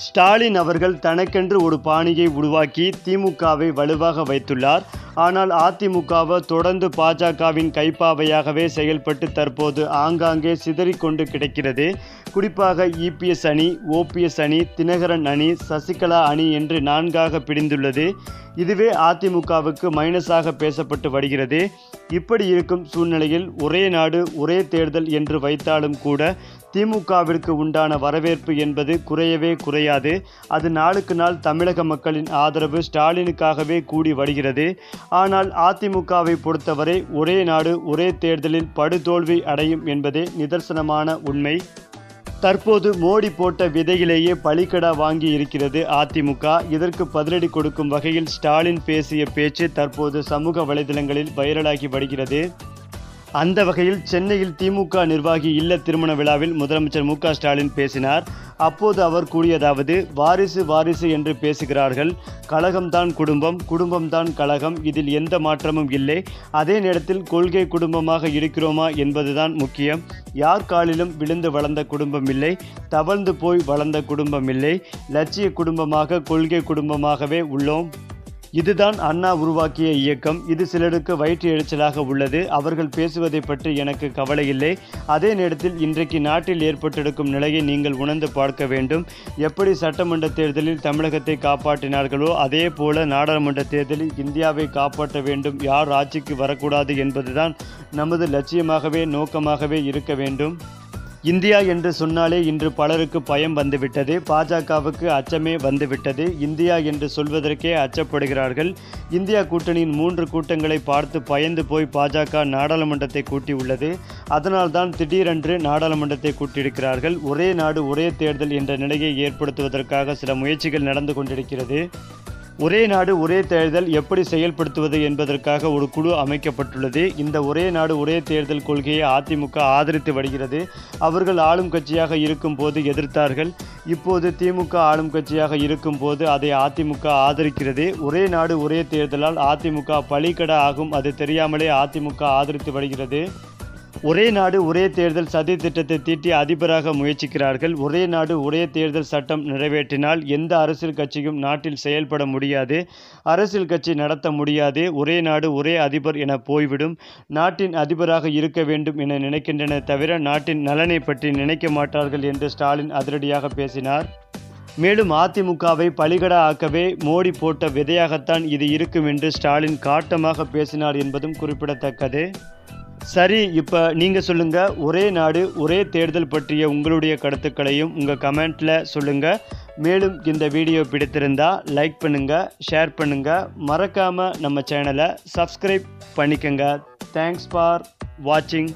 ஸ்டாலின் அவர்கள் தனக்கென்று ஒரு பாணியை உருவாக்கி திமுகவை வலுவாக வைத்துள்ளார். ஆனால் அதிமுகவை தொடர்ந்து பாஜகவின் கைப்பாவையாகவே செயல்பட்டு தற்போது ஆங்காங்கே சிதறிக்கொண்டு கிடக்கிறது. குறிப்பாக இபிஎஸ் அணி ஓபிஎஸ் அணி தினகரன் அணி சசிகலா அணி என்று நான்காக பிடிந்துள்ளது இதுவே அதிமுகவுக்கு மைனஸாக பேசப்பட்டு வருகிறது. இப்படி இருக்கும் சூழ்நிலையில் ஒரே நாடு ஒரே தேர்தல் என்று வைத்தாலும் கூட திமுகவிற்கு உண்டான வரவேற்பு என்பது குறையவே குறையாது. அது நாளுக்கு நாள் தமிழக மக்களின் ஆதரவு ஸ்டாலினுக்காகவே கூடி வருகிறது. ஆனால் அதிமுகவை பொறுத்தவரை ஒரே நாடு ஒரே தேர்தலில் படுதோல்வி அடையும் என்பதே நிதர்சனமான உண்மை. தற்போது மோடி போட்ட விதையிலேயே பலிக்கடா வாங்கி இருக்கிறது அதிமுக. இதற்கு பதிலடி கொடுக்கும் வகையில் ஸ்டாலின் பேசிய பேச்சு தற்போது சமூக வலைதளங்களில் வைரலாகி வருகிறது. அந்த வகையில் சென்னையில் திமுக நிர்வாகி இல்ல திருமண விழாவில் முதலமைச்சர் மு ஸ்டாலின் பேசினார். அப்போது அவர் கூறியதாவது வாரிசு வாரிசு என்று பேசுகிறார்கள். கழகம்தான் குடும்பம் குடும்பம்தான் கழகம். இதில் எந்த மாற்றமும் இல்லை. அதே நேரத்தில் கொள்கை குடும்பமாக இருக்கிறோமா என்பதுதான் முக்கியம். யார் காலிலும் விழுந்து வளர்ந்த குடும்பம் இல்லை. தவழ்ந்து போய் வளர்ந்த குடும்பம் இல்லை. லட்சிய குடும்பமாக கொள்கை குடும்பமாகவே உள்ளோம். இதுதான் அண்ணா உருவாக்கிய இயக்கம். இது சிலருக்கு வயிற்று எரிச்சலாக உள்ளது. அவர்கள் பேசுவதை பற்றி எனக்கு கவலை இல்லை. அதே நேரத்தில் இன்றைக்கு நாட்டில் ஏற்பட்டிருக்கும் நிலையை நீங்கள் உணர்ந்து பார்க்க வேண்டும். எப்படி சட்டமன்ற தேர்தலில் தமிழகத்தை காப்பாற்றினார்களோ அதே போல நாடாளுமன்ற தேர்தலில் இந்தியாவை காப்பாற்ற வேண்டும். யார் ஆட்சிக்கு வரக்கூடாது என்பதுதான் நமது லட்சியமாகவே நோக்கமாகவே இருக்க வேண்டும். இந்தியா என்று சொன்னாலே இன்று பலருக்கு பயம் வந்துவிட்டது. பாஜகவுக்கு அச்சமே வந்துவிட்டது. இந்தியா என்று சொல்வதற்கே அச்சப்படுகிறார்கள். இந்தியா கூட்டணியின் மூன்று கூட்டங்களை பார்த்து பயந்து போய் பாஜக நாடாளுமன்றத்தை கூட்டியுள்ளது. அதனால்தான் திடீரென்று நாடாளுமன்றத்தை கூட்டியிருக்கிறார்கள். ஒரே நாடு ஒரே தேர்தல் என்ற நிலையை ஏற்படுத்துவதற்காக சில முயற்சிகள் நடந்து கொண்டிருக்கிறது. ஒரே நாடு ஒரே தேர்தல் எப்படி செயல்படுத்துவது என்பதற்காக ஒரு குழு அமைக்கப்பட்டுள்ளது. இந்த ஒரே நாடு ஒரே தேர்தல் கொள்கையை அதிமுக ஆதரித்து வருகிறது. அவர்கள் ஆளும் கட்சியாக இருக்கும்போது எதிர்த்தார்கள். இப்போது திமுக ஆளும் கட்சியாக இருக்கும்போது அதை அதிமுக ஆதரிக்கிறது. ஒரே நாடு ஒரே தேர்தலால் அதிமுக பலிக்கட ஆகும். அது தெரியாமலே அதிமுக ஆதரித்து வருகிறது. ஒரே நாடு ஒரே தேர்தல் சதி திட்டத்தை தீட்டி அதிபராக முயற்சிக்கிறார்கள். ஒரே நாடு ஒரே தேர்தல் சட்டம் நிறைவேற்றினால் எந்த அரசியல் கட்சியும் நாட்டில் செயல்பட முடியாது. அரசியல் கட்சி நடத்த முடியாது. ஒரே நாடு ஒரே அதிபர் என போய்விடும். நாட்டின் அதிபராக இருக்க வேண்டும் என நினைக்கின்றன தவிர நாட்டின் நலனை பற்றி நினைக்க மாட்டார்கள் என்று ஸ்டாலின் அதிரடியாக பேசினார். மேலும் அதிமுகவை பலிகடா ஆக்கவே மோடி போட்ட விதையாகத்தான் இது இருக்கும் என்று ஸ்டாலின் காட்டமாக பேசினார் என்பதும் குறிப்பிடத்தக்கது. சரி இப்போ நீங்கள் சொல்லுங்கள் ஒரே நாடு ஒரே தேர்தல் பற்றிய உங்களுடைய கருத்துக்களையும் உங்கள் கமெண்ட்டில் சொல்லுங்கள் மேலும் இந்த வீடியோ பிடித்திருந்தால் லைக் பண்ணுங்கள் ஷேர் பண்ணுங்கள் மறக்காமல் நம்ம சேனலை சப்ஸ்கிரைப் பண்ணிக்கோங்க. தேங்க்ஸ் ஃபார் வாட்சிங்.